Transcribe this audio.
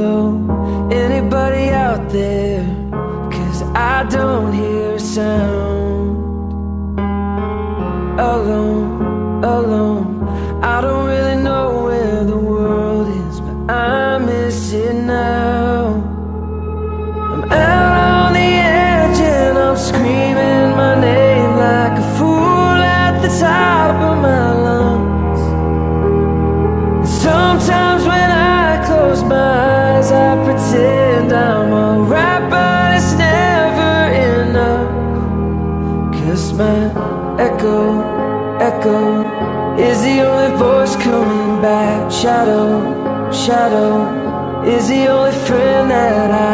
hello anybody out there cause i don't hear a sound. Alone alone. I don't really know where the world is but i'm missing now pretend I'm alright But it's never enough. Cause my echo, echo. Is the only voice coming back? Shadow, shadow. Is the only friend that I